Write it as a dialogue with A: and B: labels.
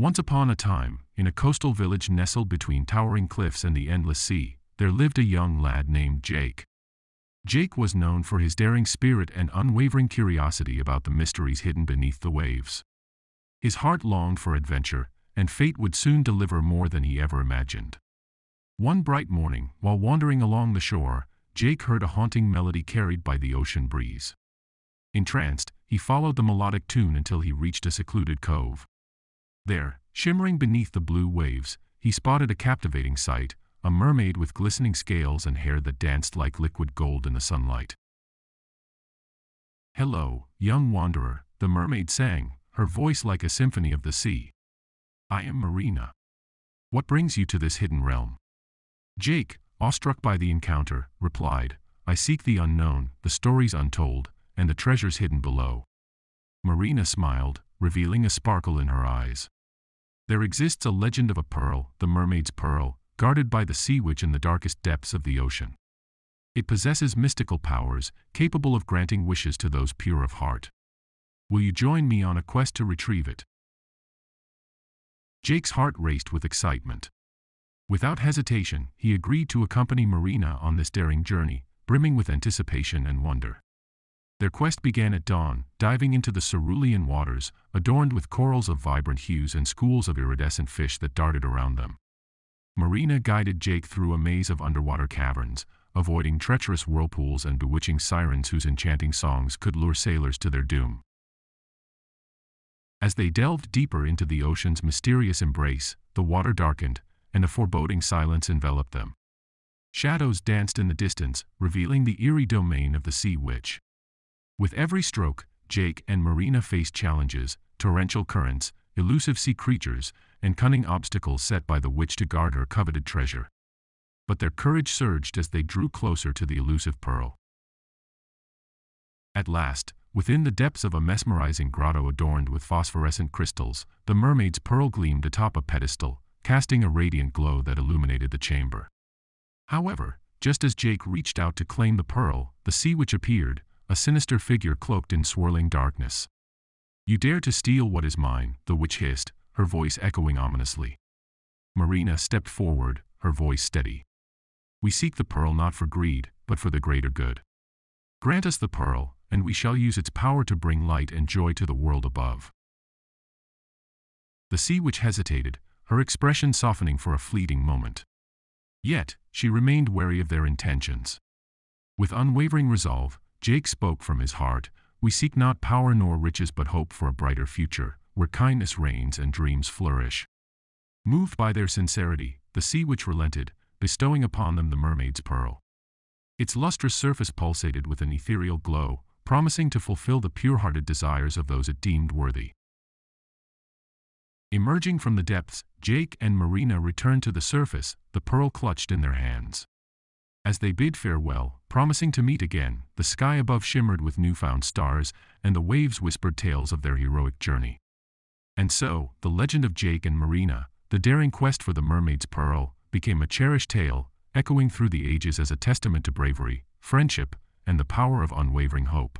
A: Once upon a time, in a coastal village nestled between towering cliffs and the endless sea, there lived a young lad named Jake. Jake was known for his daring spirit and unwavering curiosity about the mysteries hidden beneath the waves. His heart longed for adventure, and fate would soon deliver more than he ever imagined. One bright morning, while wandering along the shore, Jake heard a haunting melody carried by the ocean breeze. Entranced, he followed the melodic tune until he reached a secluded cove. There, shimmering beneath the blue waves, he spotted a captivating sight, a mermaid with glistening scales and hair that danced like liquid gold in the sunlight. Hello, young wanderer, the mermaid sang, her voice like a symphony of the sea. I am Marina. What brings you to this hidden realm? Jake, awestruck by the encounter, replied, I seek the unknown, the stories untold, and the treasures hidden below. Marina smiled, revealing a sparkle in her eyes. There exists a legend of a pearl, the mermaid's pearl, guarded by the sea witch in the darkest depths of the ocean. It possesses mystical powers, capable of granting wishes to those pure of heart. Will you join me on a quest to retrieve it? Jake's heart raced with excitement. Without hesitation, he agreed to accompany Marina on this daring journey, brimming with anticipation and wonder. Their quest began at dawn, diving into the cerulean waters, adorned with corals of vibrant hues and schools of iridescent fish that darted around them. Marina guided Jake through a maze of underwater caverns, avoiding treacherous whirlpools and bewitching sirens whose enchanting songs could lure sailors to their doom. As they delved deeper into the ocean's mysterious embrace, the water darkened, and a foreboding silence enveloped them. Shadows danced in the distance, revealing the eerie domain of the sea witch. With every stroke, Jake and Marina faced challenges, torrential currents, elusive sea creatures, and cunning obstacles set by the witch to guard her coveted treasure. But their courage surged as they drew closer to the elusive pearl. At last, within the depths of a mesmerizing grotto adorned with phosphorescent crystals, the mermaid's pearl gleamed atop a pedestal, casting a radiant glow that illuminated the chamber. However, just as Jake reached out to claim the pearl, the sea witch appeared, a sinister figure cloaked in swirling darkness. You dare to steal what is mine, the witch hissed, her voice echoing ominously. Marina stepped forward, her voice steady. We seek the pearl not for greed, but for the greater good. Grant us the pearl, and we shall use its power to bring light and joy to the world above. The sea witch hesitated, her expression softening for a fleeting moment. Yet, she remained wary of their intentions. With unwavering resolve, Jake spoke from his heart, We seek not power nor riches but hope for a brighter future, where kindness reigns and dreams flourish. Moved by their sincerity, the sea witch relented, bestowing upon them the mermaid's pearl. Its lustrous surface pulsated with an ethereal glow, promising to fulfill the pure-hearted desires of those it deemed worthy. Emerging from the depths, Jake and Marina returned to the surface, the pearl clutched in their hands. As they bid farewell, promising to meet again, the sky above shimmered with newfound stars, and the waves whispered tales of their heroic journey. And so, the legend of Jake and Marina, the daring quest for the mermaid's pearl, became a cherished tale, echoing through the ages as a testament to bravery, friendship, and the power of unwavering hope.